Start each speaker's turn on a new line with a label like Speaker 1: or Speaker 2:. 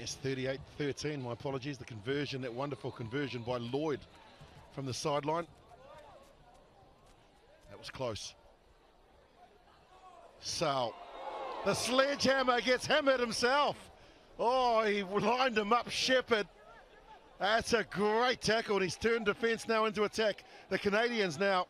Speaker 1: Yes, 38-13, my apologies. The conversion, that wonderful conversion by Lloyd from the sideline. That was close. So The sledgehammer gets hammered himself. Oh, he lined him up, Sheppard. That's a great tackle, and he's turned defence now into attack. The Canadians now